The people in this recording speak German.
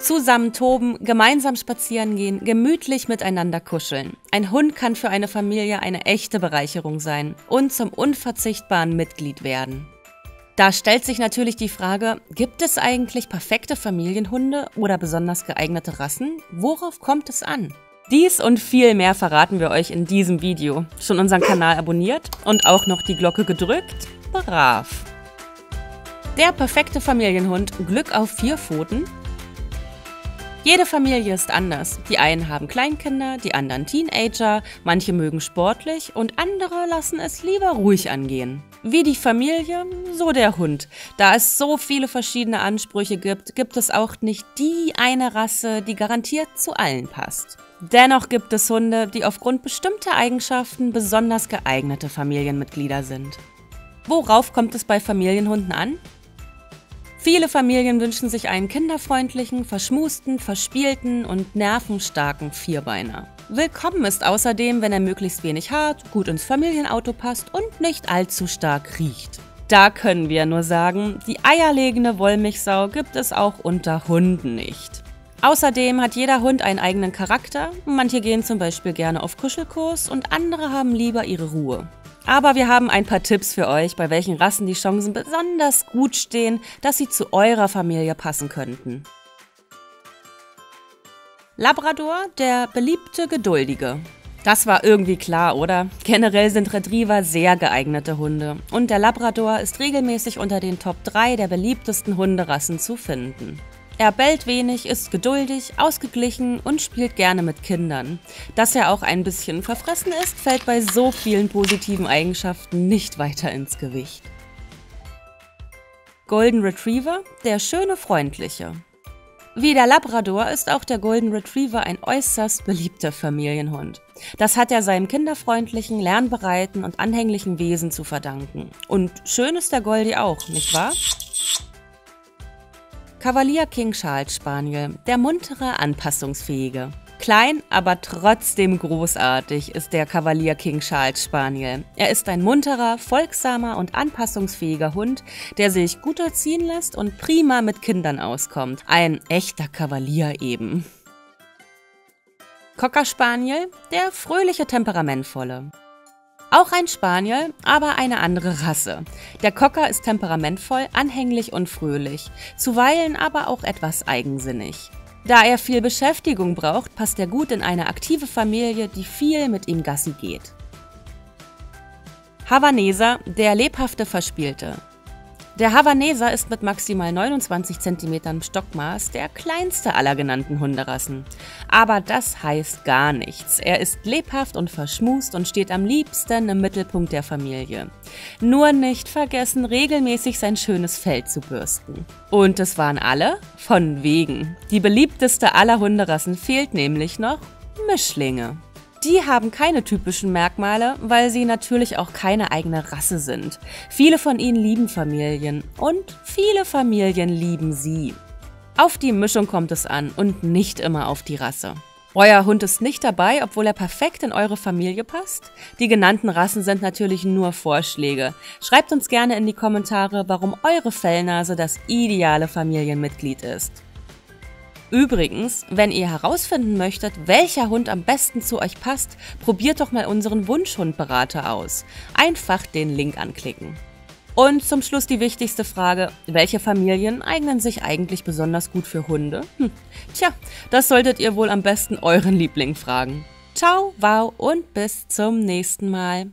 Zusammen toben, gemeinsam spazieren gehen, gemütlich miteinander kuscheln. Ein Hund kann für eine Familie eine echte Bereicherung sein und zum unverzichtbaren Mitglied werden. Da stellt sich natürlich die Frage, gibt es eigentlich perfekte Familienhunde oder besonders geeignete Rassen? Worauf kommt es an? Dies und viel mehr verraten wir euch in diesem Video. Schon unseren Kanal abonniert und auch noch die Glocke gedrückt? Brav! Der perfekte Familienhund, Glück auf vier Pfoten. Jede Familie ist anders. Die einen haben Kleinkinder, die anderen Teenager, manche mögen sportlich und andere lassen es lieber ruhig angehen. Wie die Familie, so der Hund. Da es so viele verschiedene Ansprüche gibt, gibt es auch nicht die eine Rasse, die garantiert zu allen passt. Dennoch gibt es Hunde, die aufgrund bestimmter Eigenschaften besonders geeignete Familienmitglieder sind. Worauf kommt es bei Familienhunden an? Viele Familien wünschen sich einen kinderfreundlichen, verschmusten, verspielten und nervenstarken Vierbeiner. Willkommen ist außerdem, wenn er möglichst wenig hart, gut ins Familienauto passt und nicht allzu stark riecht. Da können wir nur sagen, die eierlegende Wollmilchsau gibt es auch unter Hunden nicht. Außerdem hat jeder Hund einen eigenen Charakter. Manche gehen zum Beispiel gerne auf Kuschelkurs und andere haben lieber ihre Ruhe. Aber wir haben ein paar Tipps für euch, bei welchen Rassen die Chancen besonders gut stehen, dass sie zu eurer Familie passen könnten. Labrador, der beliebte Geduldige. Das war irgendwie klar, oder? Generell sind Retriever sehr geeignete Hunde und der Labrador ist regelmäßig unter den Top 3 der beliebtesten Hunderassen zu finden. Er bellt wenig, ist geduldig, ausgeglichen und spielt gerne mit Kindern. Dass er auch ein bisschen verfressen ist, fällt bei so vielen positiven Eigenschaften nicht weiter ins Gewicht. Golden Retriever, der schöne Freundliche. Wie der Labrador ist auch der Golden Retriever ein äußerst beliebter Familienhund. Das hat er seinem kinderfreundlichen, lernbereiten und anhänglichen Wesen zu verdanken. Und schön ist der Goldie auch, nicht wahr? Cavalier King Charles Spaniel, der muntere, anpassungsfähige. Klein, aber trotzdem großartig ist der Cavalier King Charles Spaniel. Er ist ein munterer, folgsamer und anpassungsfähiger Hund, der sich gut erziehen lässt und prima mit Kindern auskommt. Ein echter Kavalier eben. Cocker Spaniel, der fröhliche, temperamentvolle. Auch ein Spaniel, aber eine andere Rasse. Der Cocker ist temperamentvoll, anhänglich und fröhlich, zuweilen aber auch etwas eigensinnig. Da er viel Beschäftigung braucht, passt er gut in eine aktive Familie, die viel mit ihm Gassi geht. Havaneser, der lebhafte Verspielte. Der Havaneser ist mit maximal 29 cm Stockmaß der kleinste aller genannten Hunderassen. Aber das heißt gar nichts. Er ist lebhaft und verschmust und steht am liebsten im Mittelpunkt der Familie. Nur nicht vergessen, regelmäßig sein schönes Fell zu bürsten. Und es waren alle? Von wegen. Die beliebteste aller Hunderassen fehlt nämlich noch Mischlinge. Die haben keine typischen Merkmale, weil sie natürlich auch keine eigene Rasse sind. Viele von ihnen lieben Familien und viele Familien lieben sie. Auf die Mischung kommt es an und nicht immer auf die Rasse. Euer Hund ist nicht dabei, obwohl er perfekt in eure Familie passt? Die genannten Rassen sind natürlich nur Vorschläge. Schreibt uns gerne in die Kommentare, warum eure Fellnase das ideale Familienmitglied ist. Übrigens, wenn ihr herausfinden möchtet, welcher Hund am besten zu euch passt, probiert doch mal unseren Wunschhundberater aus. Einfach den Link anklicken. Und zum Schluss die wichtigste Frage, welche Familien eignen sich eigentlich besonders gut für Hunde? Hm. Tja, das solltet ihr wohl am besten euren Liebling fragen. Ciao, wow und bis zum nächsten Mal.